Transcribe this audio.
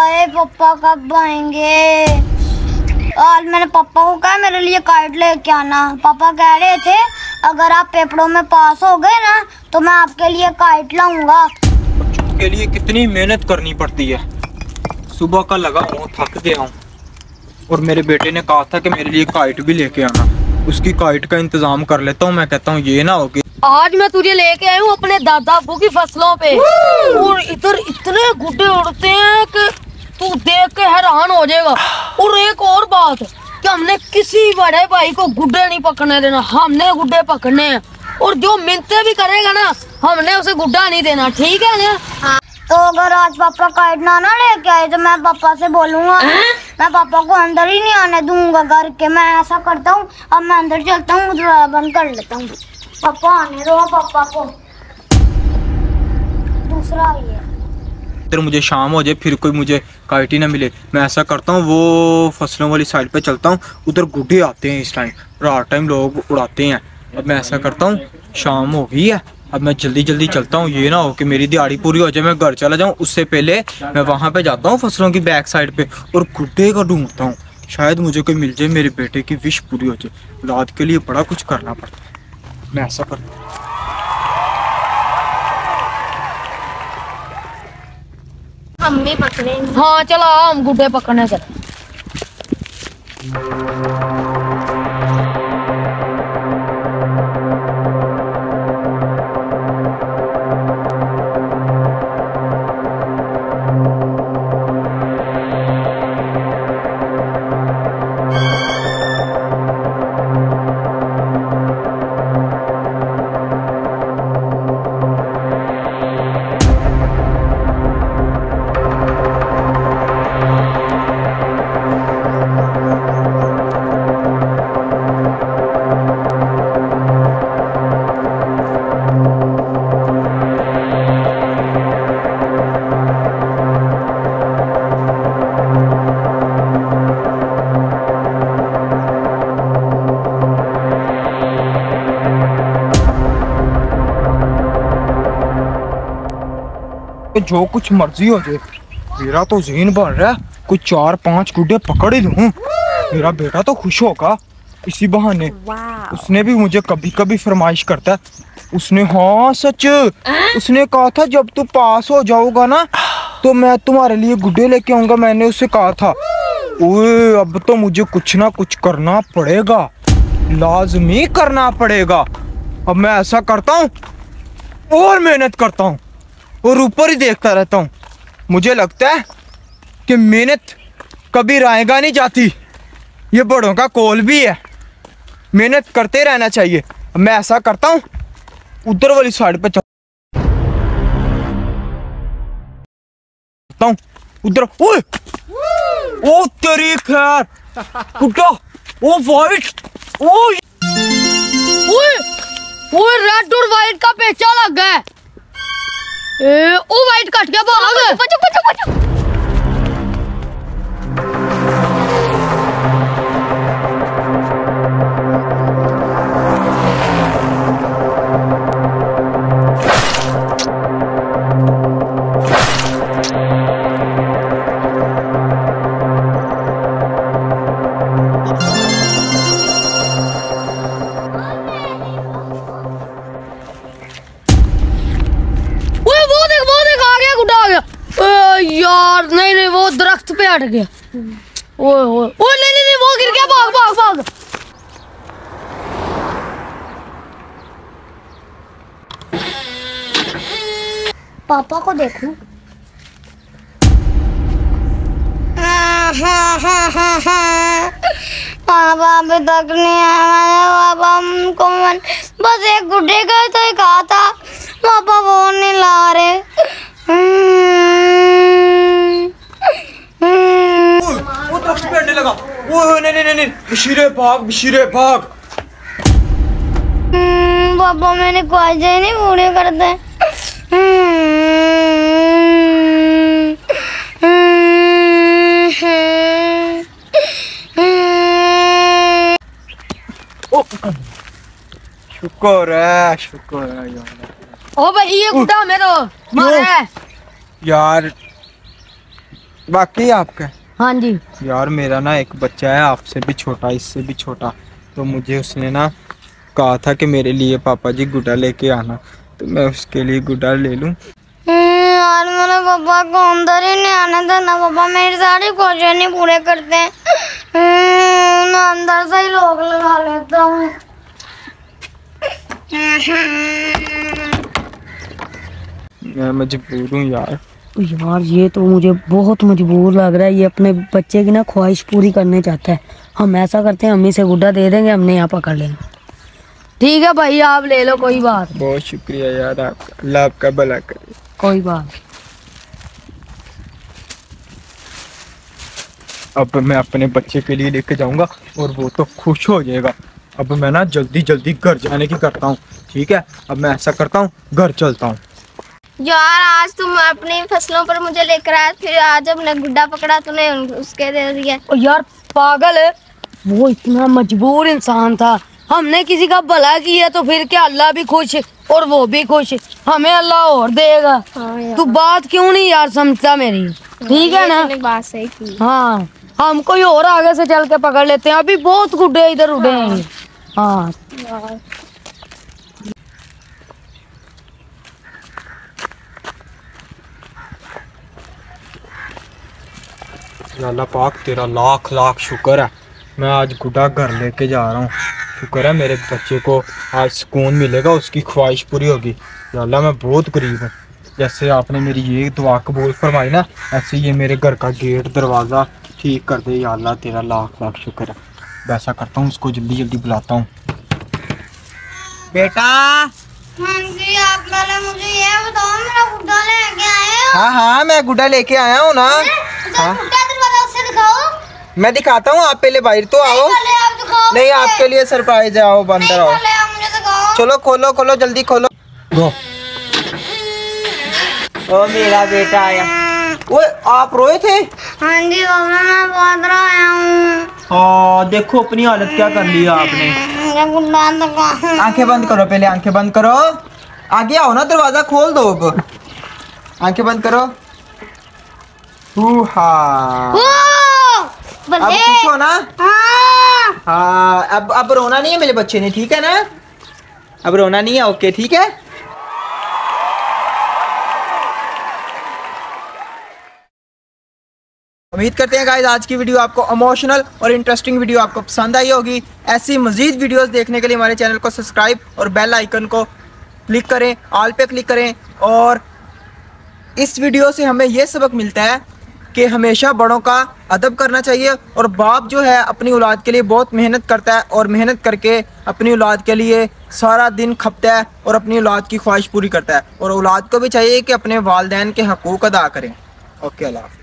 अरे पापा कब आएँगे? आज मैंने पापा को कहा मेरे लिए काइट लेके आना। पापा कह रहे थे अगर आप पेपरों में पास हो गए ना तो मैं आपके लिए काइट लाऊँगा। बच्चों के लिए कितनी मेहनत करनी पड़ती है। सुबह का लगा हूँ थक गया हूँ। और मेरे बेटे ने कहा था कि मेरे लिए काइट भी लेके आना। उसकी काइट का इंतज़ाम कर लेता हूँ मैं कहता हूँ ये ना हो कि आज मैं तुझे लेके आई हूँ अपने दादा अबू की फ़सलों पे। और इधर इतने गुड्डे उड़ते हैं कि तू देख के हैरान हो जाएगा। और एक और बात कि हमने किसी बड़े भाई को गुड्डे नहीं पकड़ने देना हमने गुड्डे पकड़ने हैं। और जो मिलते भी करेगा ना हमने उसे गुड्डा नहीं देना ठीक है ना? तो अगर आज पापा काइट ना ना लेके आए तो मैं पापा से बोलूँगा। मैं पापा को अंदर ही नहीं आने दूँगा घर के मैं ऐसा करता हूँ अब मैं अंदर चलता हूँ बंद कर लेता हूँ। पापा आने दो पापा को। दूसरा ये। फिर मुझे शाम हो जाए, फिर कोई मुझे काइट ना मिले। मैं ऐसा करता हूँ, वो फ़सलों वाली साइड पे चलता हूँ, उधर गुड्डे आते हैं इस टाइम रात टाइम लोग उड़ाते हैं। अब मैं ऐसा करता हूँ, शाम हो गई है, अब मैं जल्दी जल्दी चलता हूँ, ये ना हो कि मेरी दिहाड़ी पूरी हो जाए, मैं घर चला जाऊँ, उससे पहले मैं वहाँ पे जाता हूँ फ़सलों की बैक साइड पे और गुड्डे का ढूंढता हूँ। शायद मुझे कोई मिल जाए, मेरे बेटे की विश पूरी हो जाए। औलाद के लिए बड़ा कुछ करना पड़ता है। मैं ऐसा करता हूँ। हम भी पकड़ेंगे। हाँ चलो हम गुड्डे पकड़ने चले। कि जो कुछ मर्ज़ी हो जाए। मेरा तो जहन बन रहा है कुछ चार पाँच गुड्डे पकड़ ही दूँ। मेरा बेटा तो खुश होगा इसी बहाने। उसने भी मुझे कभी कभी फरमाइश करता है उसने हाँ सच उसने कहा था जब तू पास हो जाओगा ना तो मैं तुम्हारे लिए गुड्डे लेके आऊँगा मैंने उसे कहा था। ओए अब तो मुझे कुछ ना कुछ करना पड़ेगा। लाजमी करना पड़ेगा। अब मैं ऐसा करता हूँ और मेहनत करता हूँ। और ऊपर ही देखता रहता हूँ। मुझे लगता है कि मेहनत कभी रायगा नहीं जाती। ये बड़ों का कॉल भी है। मेहनत करते रहना चाहिए। मैं ऐसा करता हूँ, उधर वाली साइड पे चलता हूँ। उधर ओ, तेरी खैर! कुत्ता! ओ, वाइट! ओ ओए! ओए, रेड और व्हाइट का पेचा लग गया। ए ओ वाइट कट गया भाग बचो बचो बचो। दरख्त पे अट गया। ओए ओए। ओए, नहीं नहीं वो गिर गया, भाग भाग भाग। पापा को देखूँ। पापा अभी तक नहीं आया पापा हमको मन बस एक गुड्डे का तो ही कहा था। पापा फ़ोन नहीं ला रहे। दरख्त पे अड़ने लगा। ओए नहीं नहीं नहीं बशीरे भाग बशीरे भाग हम्म, पापा मैंने ख्वाहिशें ही नहीं पूरी करते ओ शुक्र है शुक्र है यार। ओ भाई ये गुड्डा मेरो मारे यार बाकी आपका? हाँ जी। यार मेरा ना एक बच्चा है आपसे भी छोटा इससे भी छोटा। तो मुझे उसने ना कहा था कि मेरे लिए पापा जी गुड्डा लेके आना। तो मैं उसके लिए गुड्डा ले लूँ। हम्म, यार मेरे पापा को अंदर ही नहीं आने देना पापा मेरी सारी कोशिश नहीं पूरे करते हैं। हम्म, मैं अंदर से ही लोग लगा लेता हूँ। मैं मजबूर हूँ यार। यार ये तो मुझे बहुत मजबूर लग रहा है। ये अपने बच्चे की ना ख्वाहिश पूरी करने चाहता है। हम ऐसा करते हैं हम इसे गुड्डा दे देंगे हमने यहाँ पकड़ लेंगे। ठीक है भाई आप ले लो कोई बात बहुत शुक्रिया यार आपका अल्लाह आपका भला करे। कोई बात अब मैं अपने बच्चे के लिए लेके जाऊँगा और वो तो खुश हो जाएगा। अब मैं ना जल्दी जल्दी घर जाने की करता हूँ ठीक है? अब मैं ऐसा करता हूँ घर चलता हूँ। यार आज तुम अपनी फ़सलों पर मुझे लेकर आए फिर आज हमने गुड्डा पकड़ा तूने उसके दे दिया यार पागल है। वो इतना मजबूर इंसान था। हमने किसी का भला किया तो फिर क्या अल्लाह भी खुश और वो भी खुश। हमें अल्लाह और देगा। हाँ तू बात क्यों नहीं यार समझता मेरी? ठीक है ना? बात सही की। हाँ हम कोई और आगे से चल के पकड़ लेते हैं। अभी बहुत गुड्डे इधर उड़े हैं। हाँ। अल्लाह पाक तेरा लाख लाख शुक्र है। मैं आज गुड्डा घर लेके जा रहा हूँ। शुक्र है मेरे बच्चे को आज सुकून मिलेगा उसकी ख्वाहिश पूरी होगी। या अल्लाह मैं बहुत गरीब हूँ। जैसे आपने मेरी ये दुआ कबूल फरमाई ना ऐसे ये मेरे घर का गेट दरवाज़ा ठीक कर दे या अल्लाह तेरा लाख लाख शुक्र है। वैसा करता हूँ उसको जल्दी जल्दी बुलाता हूँ। बेटा। हाँ जी आप मुझे ये बताओ मेरा गुड्डा लेके आए हो? हाँ हाँ मैं गुड्डा लेके आया हूँ ना। तो गुड्डा दरवाज़ा उससे दिखाओ मैं दिखाता हूँ आप पहले बाहर तो आओ। नहीं आपके लिए सरप्राइज़ है आओ बंदर आओ। चलो खोलो खोलो जल्दी खोलो। गो। ओ मेरा बेटा आया। वो आप रोए थे? हाँ जी मैं बहुत रोया हूँ। हाँ देखो अपनी हालत क्या कर ली आपने। आँखें बंद करो पहले आँखें बंद करो। आगे आओ ना दरवाज़ा खोल दो अब। आँखें बंद करो। हा ओ, अब हो ना हाँ। हाँ अब अब रोना नहीं है मेरे बच्चे ने ठीक है ना? अब रोना नहीं है ओके ठीक है? उम्मीद करते हैं गाइज़ आज की वीडियो आपको इमोशनल और इंटरेस्टिंग वीडियो आपको पसंद आई होगी। ऐसी मजीद वीडियोस देखने के लिए हमारे चैनल को सब्सक्राइब और बेल आइकन को क्लिक करें ऑल पे क्लिक करें और इस वीडियो से हमें यह सबक मिलता है कि हमेशा बड़ों का अदब करना चाहिए और बाप जो है अपनी औलाद के लिए बहुत मेहनत करता है और मेहनत करके अपनी औलाद के लिए सारा दिन खपता है और अपनी औलाद की ख्वाहिश पूरी करता है और औलाद को भी चाहिए कि अपने वालदेन के हकूक़ अदा करें ओके, अल्लाह।